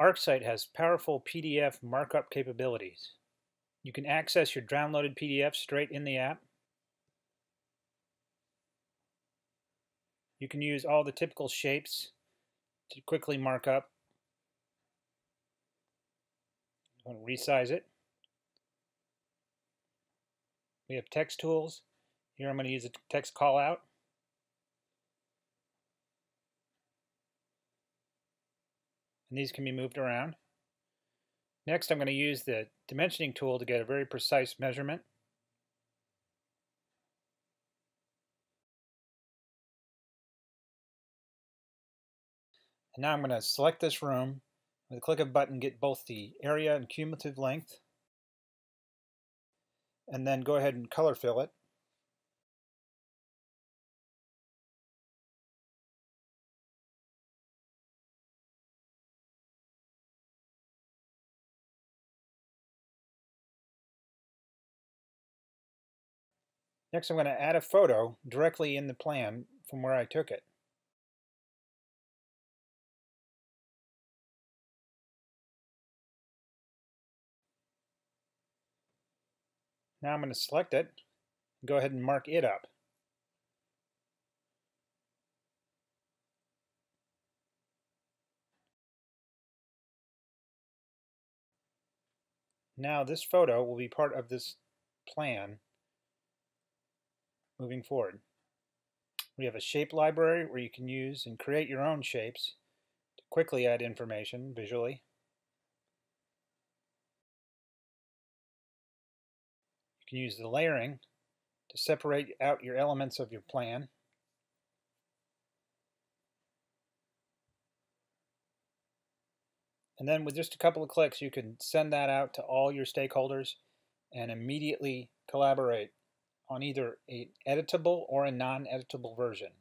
ArcSite has powerful PDF markup capabilities. You can access your downloaded PDF straight in the app. You can use all the typical shapes to quickly mark up. I'm going to resize it. We have text tools. Here I'm going to use a text callout. And these can be moved around. Next, I'm going to use the dimensioning tool to get a very precise measurement. And now I'm going to select this room with a click of a button, get both the area and cumulative length, and then go ahead and color fill it. Next I'm going to add a photo directly in the plan from where I took it. Now I'm going to select it and go ahead and mark it up. Now this photo will be part of this plan moving forward. We have a shape library where you can use and create your own shapes to quickly add information visually. You can use the layering to separate out your elements of your plan. And then with just a couple of clicks, you can send that out to all your stakeholders and immediately collaborate on either an editable or a non-editable version.